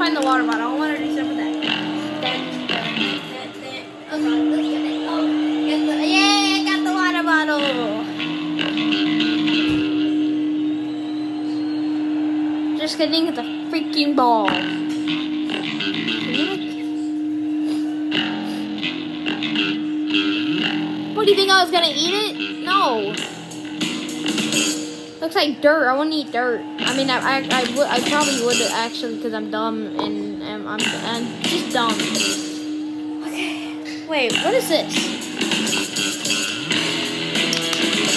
find the water bottle. I want to do something with that. Yay! I got the water bottle. Just kidding. It's a freaking ball. What do you think I was gonna eat it? No. Looks like dirt. I want to eat dirt. I mean, I, I, I, would, I probably would actually because I'm dumb and, I'm, I'm just dumb. Okay. Wait, what is this?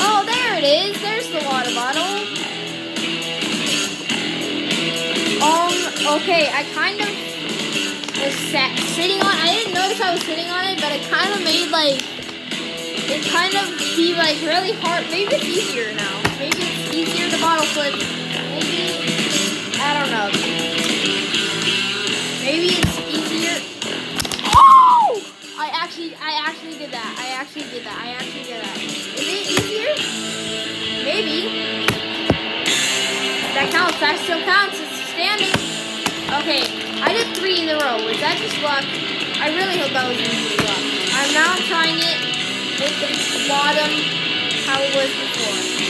Oh, there it is. There's the water bottle. Um, okay, I kind of was sat, sitting on I didn't notice I was sitting on it, but it kind of made like it kind of be like really hard. Maybe it's easier now. Maybe it's easier to bottle flip. I don't know. Maybe it's easier. Oh! I actually I actually did that. I actually did that. I actually did that. Is it easier? Maybe. That counts. That still counts. It's standing. Okay, I did three in a row. Was that just luck? I really hope that was easy luck. I'm now trying it with the bottom how it was before.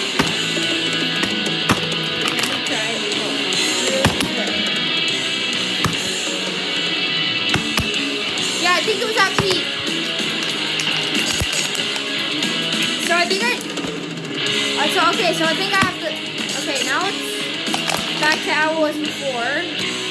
It was before.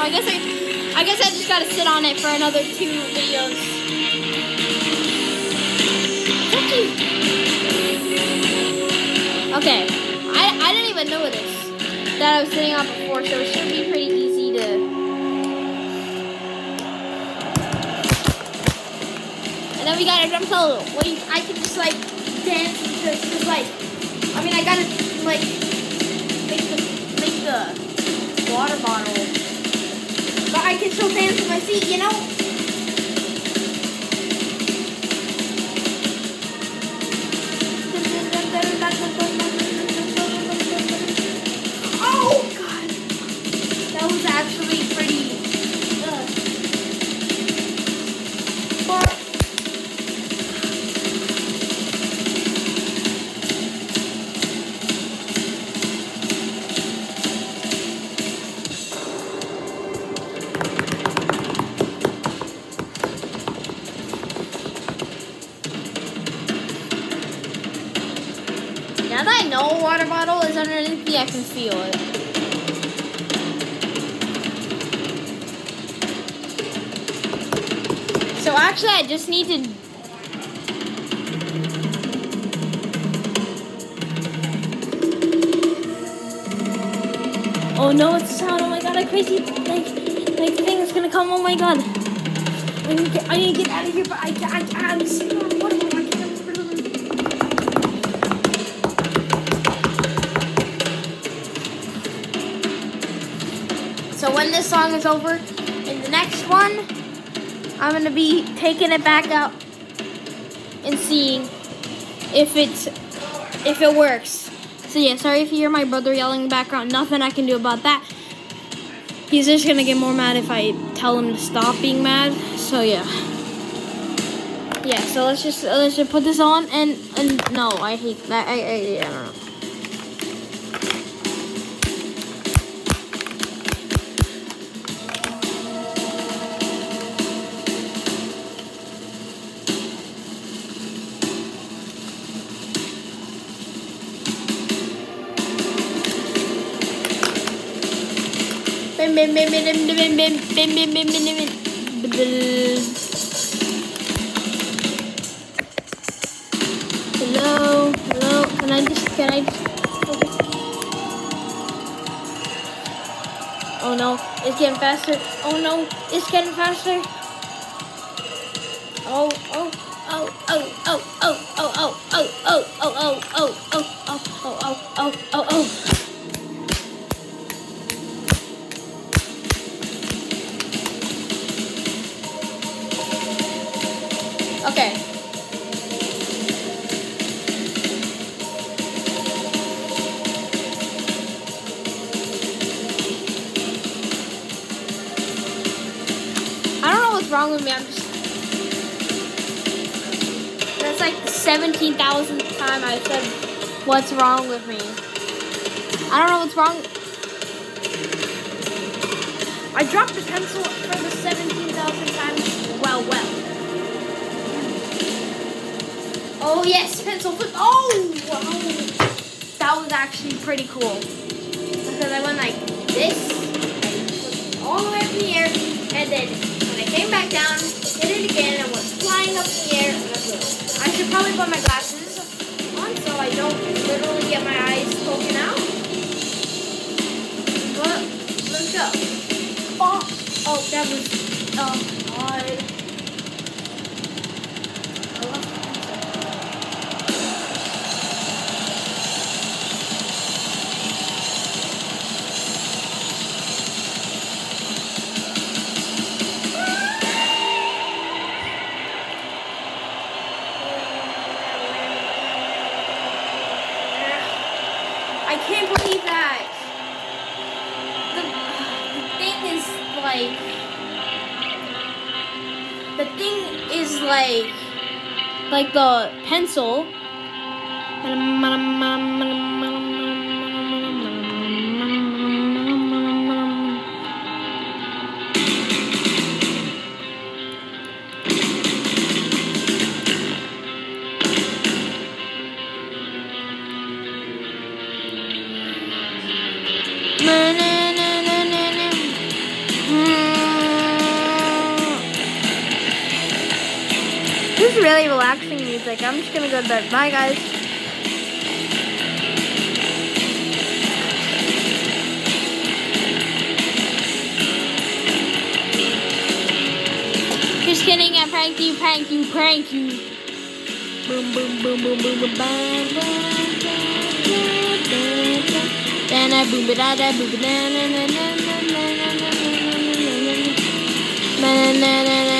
So I guess I, I guess I just gotta sit on it for another two videos. Okay, I, I didn't even know this that I was sitting on before, so it should be pretty easy to. And then we got a drum solo. Wait, I can just like dance this, just like. I mean, I gotta like make the make the water bottle, I can still dance in my feet, you know. A water bottle is underneath me, I can feel it. So actually, I just need to. Oh no, it's sound. Oh my god, a crazy like like thing is gonna come. Oh my god. I need to get, I need to get out of here, but I can't. I can't. When this song is over, in the next one, I'm gonna be taking it back out and seeing if it's if it works. So yeah, sorry if you hear my brother yelling in the background. Nothing I can do about that. He's just gonna get more mad if I tell him to stop being mad. So yeah. Yeah, so let's just let's just put this on and and no, I hate that. I I, I don't know. Hello, hello. Can I just can I just Oh no, it's getting faster. Oh no, it's getting faster. Oh, oh, oh, oh, oh, oh, oh, oh, oh, oh, oh, oh, oh, oh, oh, oh, oh, oh, oh, oh. Okay. I don't know what's wrong with me. I'm just. That's like the 17,000th time I said what's wrong with me. I don't know what's wrong. I dropped the pencil for the 17,000th Oh yes, pencil flip. Oh, wow. That was actually pretty cool. Because I went like this, all the way up in the air, and then when I came back down, hit it again, and was flying up in the air. I. I should probably put my glasses on so I don't literally get my eyes poking out. But let's go. Oh, oh, that was. Oh I can't believe that. The, the thing is like. The thing is like. Like the pencil. This is really relaxing music. I'm just gonna go to bed. Bye, guys. Just kidding. I pranked you, prank you, prank you. Boom, boom, boom, boom, boom, boom, bam. Da-na, boom, ba-da-da, boom, ba-da-na, na, na, na, na, na, na, na, na, na, na, na, na, na, na, na,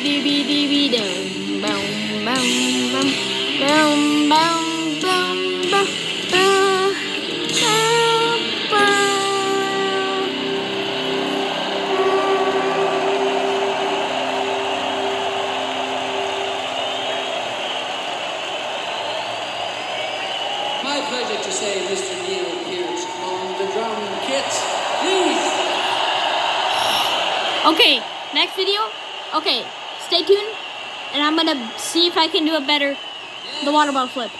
pleasure to say Mr. Neil Peart on the drum kit. Please. Okay, next video. Okay, stay tuned, and I'm gonna see if I can do it better. The water bottle flip.